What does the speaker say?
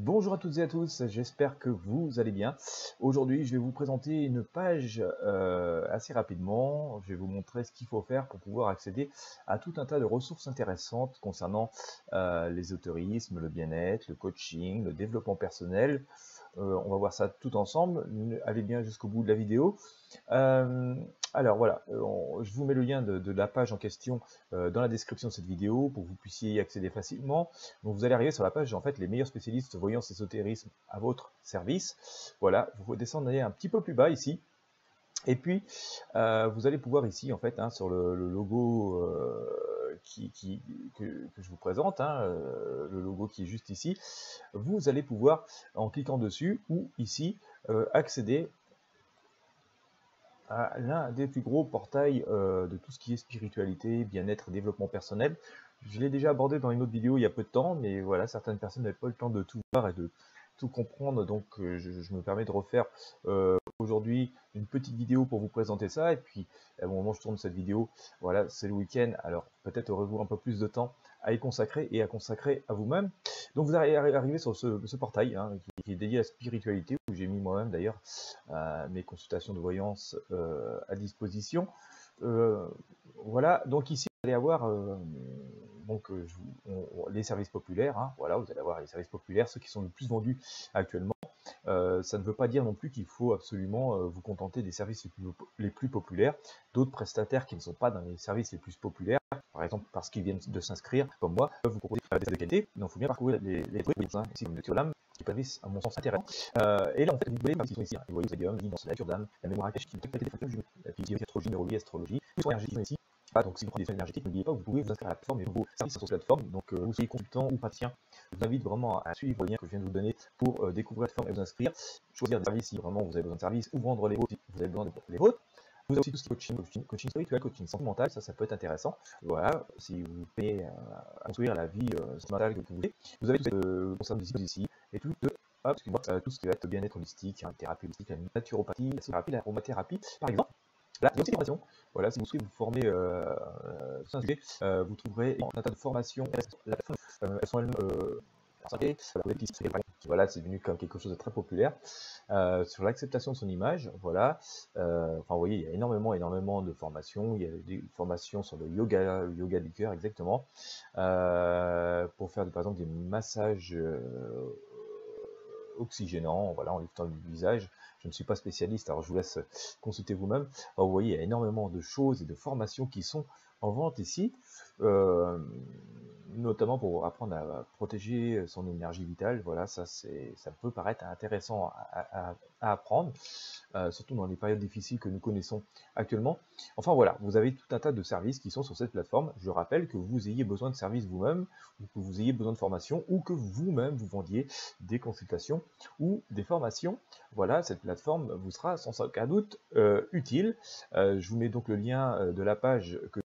Bonjour à toutes et à tous, j'espère que vous allez bien. Aujourd'hui, je vais vous présenter une page euh, assez rapidement. Je vais vous montrer ce qu'il faut faire pour pouvoir accéder à tout un tas de ressources intéressantes concernant euh, l'ésotérisme, le bien-être, le coaching, le développement personnel. Euh, on va voir ça tout ensemble. Allez bien jusqu'au bout de la vidéo. Euh, alors voilà, euh, je vous mets le lien de, la page en question dans la description de cette vidéo pour que vous puissiez y accéder facilement. Donc vous allez arriver sur la page, en fait, les meilleurs spécialistes voyance ésotérisme à votre service. Voilà, vous descendez un petit peu plus bas ici. Et puis, vous allez pouvoir ici, en fait, hein, sur le, logo qui, que, je vous présente, hein, euh, le logo qui est juste ici, vous allez pouvoir, en cliquant dessus, ou ici, euh, accéder à l'un des plus gros portails euh, de tout ce qui est spiritualité, bien-être, développement personnel. Je l'ai déjà abordé dans une autre vidéo il y a peu de temps, mais voilà, certaines personnes n'avaient pas le temps de tout voir et de tout comprendre, donc je, me permets de refaire aujourd'hui une petite vidéo pour vous présenter ça. Et puis, au moment où je tourne cette vidéo, voilà, c'est le week-end. Alors, peut-être aurez-vous un peu plus de temps à y consacrer et à consacrer à vous-même. Donc, vous allez arriver sur ce, portail hein, qui, est dédié à la spiritualité, où j'ai mis moi-même d'ailleurs euh, mes consultations de voyance euh, à disposition. Euh, voilà, donc ici, vous allez avoir donc, les services populaires. Hein, voilà, vous allez avoir les services populaires, ceux qui sont le plus vendus actuellement. Euh, ça ne veut pas dire non plus qu'il faut absolument euh, vous contenter des services les plus, populaires. D'autres prestataires qui ne sont pas dans les services les plus populaires, par exemple parce qu'ils viennent de s'inscrire, comme moi, peuvent vous proposer des de qualité. il faut bien parcourir les, les trucs, hein, ici vous mettez l'âme, qui peuvent à mon sens intéressant. Euh, et là, en fait, vous voyez, ils sont ici, hein, vous voyez, Zodium, Guidance, la d'âme, la mémoire cache, qui être des facteurs, puis astrologie, neurologie, astrologie, les soins énergétiques ici, ah, donc si vous prenez des soins énergétiques, n'oubliez pas, vous pouvez vous inscrire à la plateforme et vos services sur cette plateforme. Donc vous soyez consultant ou patient, je vous invite vraiment à suivre le lien que je viens de vous donner pour euh, découvrir la plateforme et vous inscrire. Choisir des services si vraiment vous avez besoin de services ou vendre les vôtres si vous avez besoin de les vôtres. Vous avez aussi tout ce qui est coaching, coaching, coaching spirituel, coaching sentimental, ça, ça peut être intéressant. Voilà, si vous voulez euh, construire la vie euh, que vous voulez. Vous avez tout ce qui concerne ici, et tout, de, hop, tout ce qui va être bien-être holistique, hein, thérapie holistique, la naturopathie, la thérapie, l'aromathérapie, par exemple. Là, il y a aussi. Voilà, si vous souhaitez vous former euh, euh, euh, vous trouverez un tas de formations. voilà, c'est devenu comme quelque chose de très populaire sur l'acceptation de son image. Voilà, enfin, vous voyez, il y a énormément, énormément de formations. Il y a des formations sur le yoga, le yoga du cœur, exactement, pour faire par exemple des massages oxygénants, voilà, en liftant le visage. Je ne suis pas spécialiste, alors je vous laisse consulter vous-même. Vous voyez, il y a énormément de choses et de formations qui sont en vente ici. Euh, notamment pour apprendre à protéger son énergie vitale. Voilà, ça, c'est, ça peut paraître intéressant à, apprendre, euh, surtout dans les périodes difficiles que nous connaissons actuellement. Enfin voilà, vous avez tout un tas de services qui sont sur cette plateforme. Je rappelle que vous ayez besoin de services vous-même, ou que vous ayez besoin de formation, ou que vous-même vous vendiez des consultations ou des formations. Voilà, cette plateforme vous sera sans aucun doute euh, utile. Euh, je vous mets donc le lien de la page que